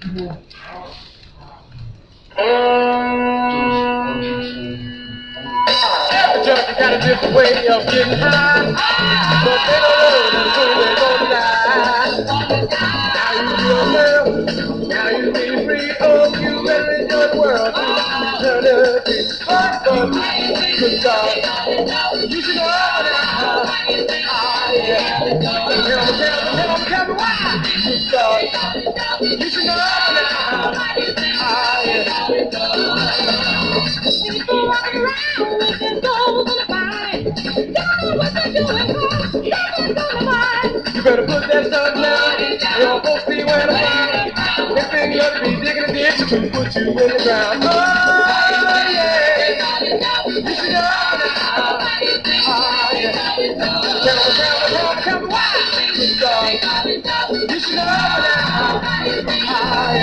Junkie got a different way of getting high, but they don't know when they're gonna die. Now you feel well, now you be free. Oh, you better enjoy the world. Eternity, but but good God, you should know now. Now. The vine. Don't know what they're mind. You better put that stuff down. You don't supposed to be wearing a. This thing you to be digging a ditch to put you in the ground. Oh,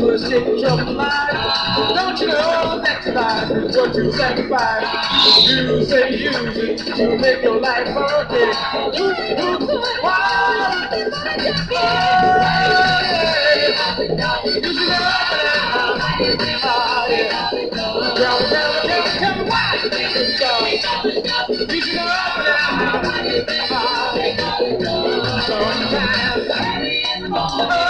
it to escape. Don't you know that your life is what you sacrifice? You say use it to make your life okay. Ooh, ooh, wow. Oh, yeah. You should know now. Ah, yeah. Tell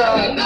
God.